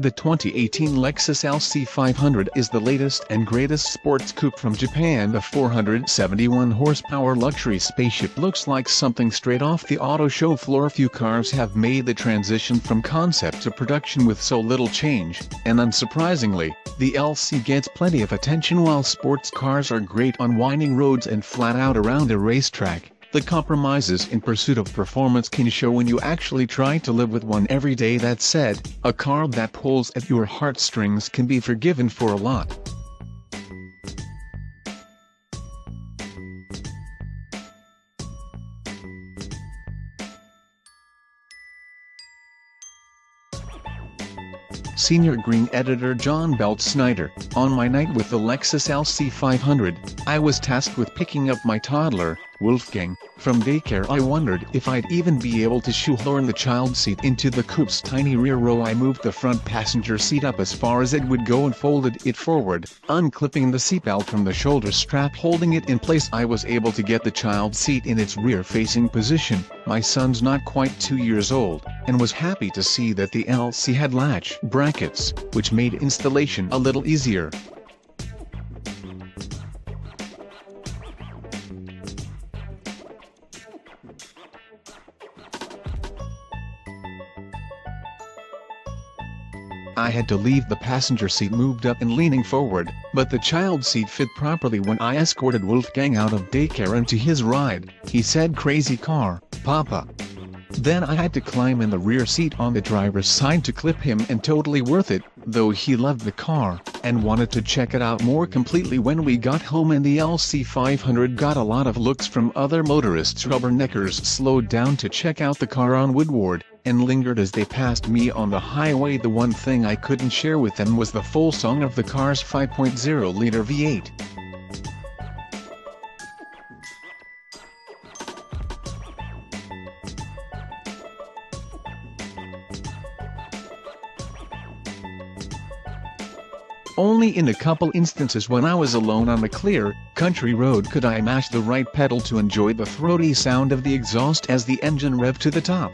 The 2018 Lexus LC500 is the latest and greatest sports coupe from Japan. The 471 horsepower luxury spaceship looks like something straight off the auto show floor. Few cars have made the transition from concept to production with so little change, and unsurprisingly, the LC gets plenty of attention while sports cars are great on winding roads and flat out around a racetrack. The compromises in pursuit of performance can show when you actually try to live with one every day. That said, a car that pulls at your heartstrings can be forgiven for a lot. Senior Green Editor John Beltz Snyder, on my night with the Lexus LC500, I was tasked with picking up my toddler, Wolfgang, from daycare I wondered if I'd even be able to shoehorn the child seat into the coupe's tiny rear row. I moved the front passenger seat up as far as it would go and folded it forward, unclipping the seatbelt from the shoulder strap holding it in place. I was able to get the child seat in its rear-facing position, my son's not quite two years old, and was happy to see that the LC had latch brackets, which made installation a little easier. I had to leave the passenger seat moved up and leaning forward, but the child seat fit properly when I escorted Wolfgang out of daycare and to his ride. He said crazy car, papa. Then I had to climb in the rear seat on the driver's side to clip him and totally worth it, though he loved the car, and wanted to check it out more completely when we got home and the LC500 got a lot of looks from other motorists rubberneckers slowed down to check out the car on Woodward, and lingered as they passed me on the highway the one thing I couldn't share with them was the full song of the car's 5.0-liter V8. Only in a couple instances when I was alone on a clear, country road could I mash the right pedal to enjoy the throaty sound of the exhaust as the engine revved to the top.